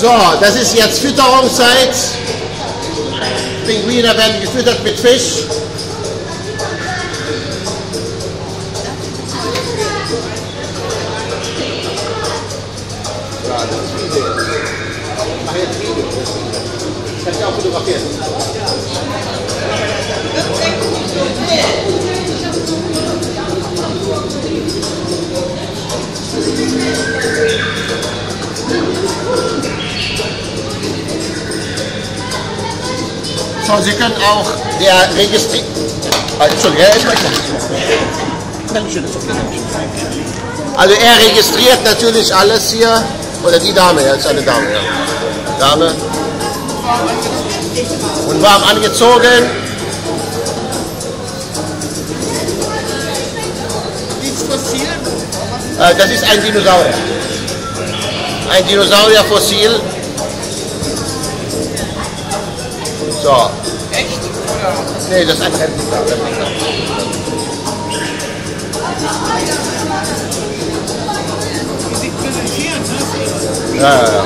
So, das ist jetzt Fütterungszeit. Pinguine werden gefüttert mit Fisch. Auch fotografieren. So, Sie können auch der. Entschuldigung, er Dankeschön, ist okay. Also er registriert natürlich alles hier. Oder die Dame, er ist eine Dame, ja. Dame. Und warm angezogen. Äh, das ist ein Dinosaurier. Ein Dinosaurierfossil. So. Echt? Oder? Nee, das ist ein Rennpizza. Sie präsentieren, ne? Ja, ja, ja.